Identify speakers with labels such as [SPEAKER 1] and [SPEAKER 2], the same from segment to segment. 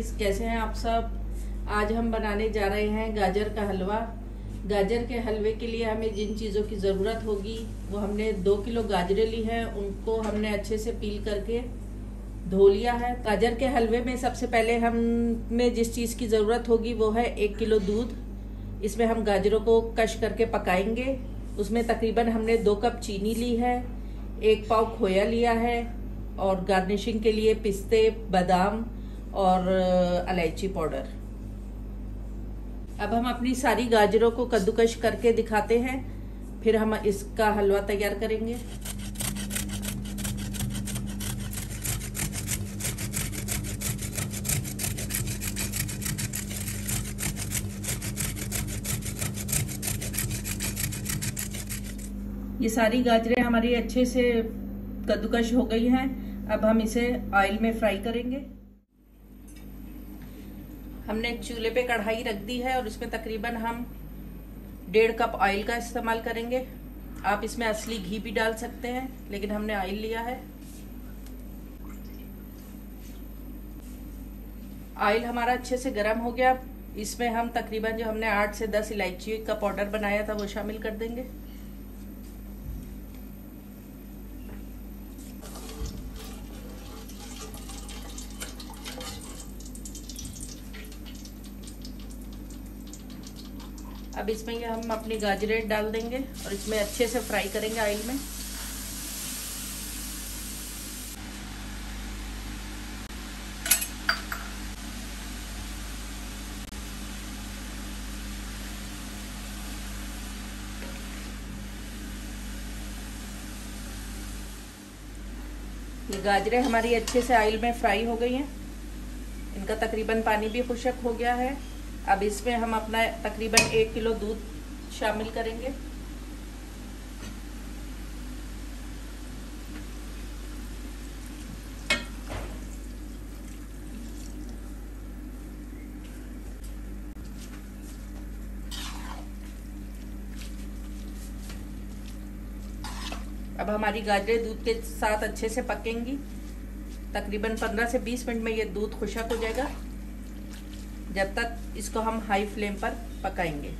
[SPEAKER 1] Guys कैसे हैं आप सब? आज हम बनाने जा रहे हैं गाजर का हलवा। गाजर के हलवे के लिए हमें जिन चीज़ों की ज़रूरत होगी, वो हमने दो किलो गाजरें ली हैं, उनको हमने अच्छे से पील करके धो लिया है। गाजर के हलवे में सबसे पहले हम में जिस चीज़ की ज़रूरत होगी, वो है एक किलो दूध। इसमें हम गाजरों को कश करके पकाएँगे। उसमें तकरीबन हमने दो कप चीनी ली है, एक पाव खोया लिया है, और गार्निशिंग के लिए पिस्ते, बादाम और इलायची पाउडर। अब हम अपनी सारी गाजरों को कद्दूकश करके दिखाते हैं। फिर हम इसका हलवा तैयार करेंगे। ये सारी गाजरें हमारी अच्छे से कद्दूकश हो गई हैं। अब हम इसे ऑयल में फ्राई करेंगे। हमने चूल्हे पे कढ़ाई रख दी है और इसमें तकरीबन हम डेढ़ कप ऑयल का इस्तेमाल करेंगे। आप इसमें असली घी भी डाल सकते हैं, लेकिन हमने ऑयल लिया है। ऑयल हमारा अच्छे से गर्म हो गया। इसमें हम तकरीबन जो हमने आठ से दस इलायची का पाउडर बनाया था, वो शामिल कर देंगे। अब इसमें ये हम अपनी गाजरें डाल देंगे और इसमें अच्छे से फ्राई करेंगे ऑयल में। ये गाजरें हमारी अच्छे से ऑयल में फ्राई हो गई हैं। इनका तकरीबन पानी भी खुशक हो गया है। अब इसमें हम अपना तकरीबन एक किलो दूध शामिल करेंगे। अब हमारी गाजरें दूध के साथ अच्छे से पकेंगी। तकरीबन 15 से 20 मिनट में ये दूध खुशक हो जाएगा। जब तक इसको हम हाई फ्लेम पर पकाएँगे।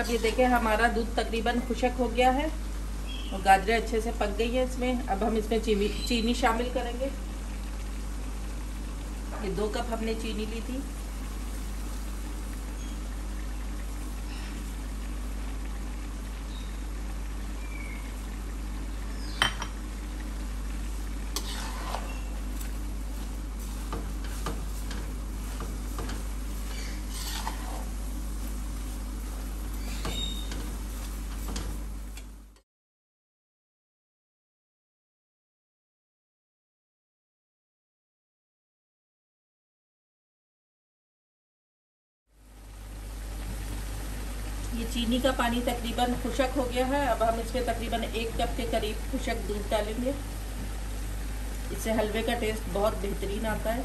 [SPEAKER 1] अब ये देखें, हमारा दूध तकरीबन खुशक हो गया है और गाजरें अच्छे से पक गई है इसमें। अब हम इसमें चीनी चीनी शामिल करेंगे। ये दो कप हमने चीनी ली थी। चीनी का पानी तकरीबन खुशक हो गया है। अब हम इसमें तकरीबन एक कप के करीब खुशक दूध डालेंगे। इससे हलवे का टेस्ट बहुत बेहतरीन आता है।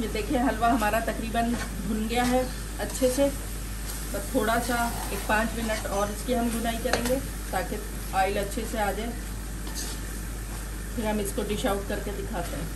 [SPEAKER 1] ये देखिए, हलवा हमारा तकरीबन भुन गया है अच्छे से। बस थोड़ा सा एक पाँच मिनट और इसकी हम बुनाई करेंगे ताकि ऑयल अच्छे से आ जाए। फिर हम इसको डिश आउट करके दिखाते हैं।